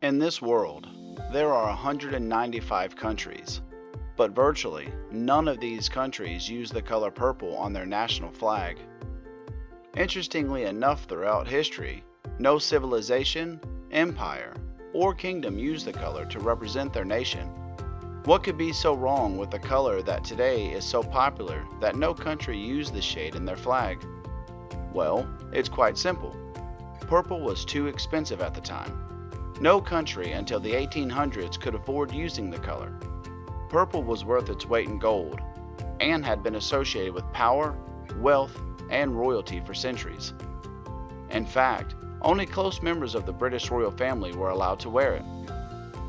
In this world, there are 195 countries, but virtually none of these countries use the color purple on their national flag. Interestingly enough, throughout history, no civilization, empire, or kingdom used the color to represent their nation. What could be so wrong with a color that today is so popular that no country used the shade in their flag? Well, it's quite simple. Purple was too expensive at the time. No country until the 1800s could afford using the color. Purple was worth its weight in gold and had been associated with power, wealth, and royalty for centuries. In fact, only close members of the British royal family were allowed to wear it.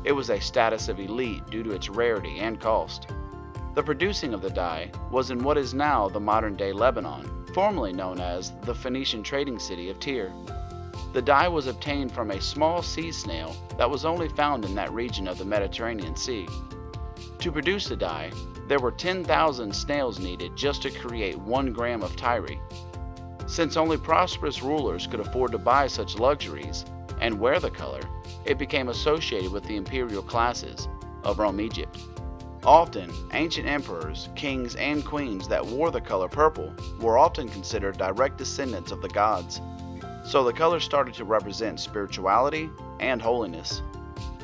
It was a status of elite due to its rarity and cost. The producing of the dye was in what is now the modern day Lebanon, formerly known as the Phoenician trading city of Tyre. The dye was obtained from a small sea snail that was only found in that region of the Mediterranean Sea. To produce the dye, there were 10,000 snails needed just to create 1 gram of Tyre. Since only prosperous rulers could afford to buy such luxuries and wear the color, it became associated with the imperial classes of Rome Egypt. Often, ancient emperors, kings, and queens that wore the color purple were often considered direct descendants of the gods so the color started to represent spirituality and holiness.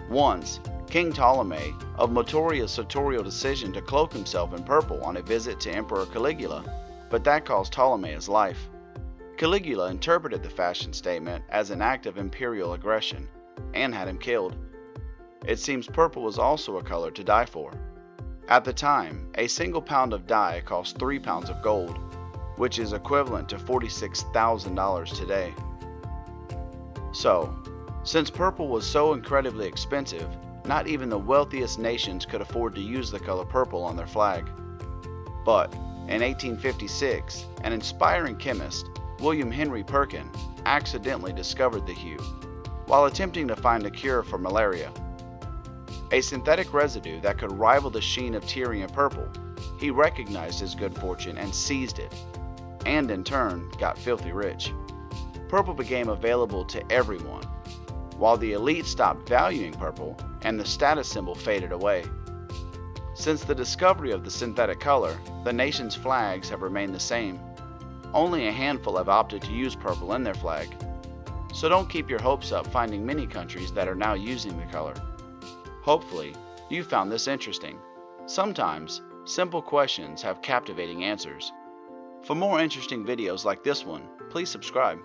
Once, King Ptolemy of notorious sartorial decision to cloak himself in purple on a visit to Emperor Caligula, but that cost Ptolemy his life. Caligula interpreted the fashion statement as an act of imperial aggression and had him killed. It seems purple was also a color to die for. At the time, a single pound of dye cost 3 pounds of gold, which is equivalent to $46,000 today. So, since purple was so incredibly expensive, not even the wealthiest nations could afford to use the color purple on their flag. But in 1856, an inspiring chemist, William Henry Perkin, accidentally discovered the hue while attempting to find a cure for malaria. A synthetic residue that could rival the sheen of Tyrian purple, he recognized his good fortune and seized it, and in turn got filthy rich purple became available to everyone, while the elite stopped valuing purple and the status symbol faded away. Since the discovery of the synthetic color, the nation's flags have remained the same. Only a handful have opted to use purple in their flag. So don't keep your hopes up finding many countries that are now using the color. Hopefully, you found this interesting. Sometimes, simple questions have captivating answers. For more interesting videos like this one, please subscribe.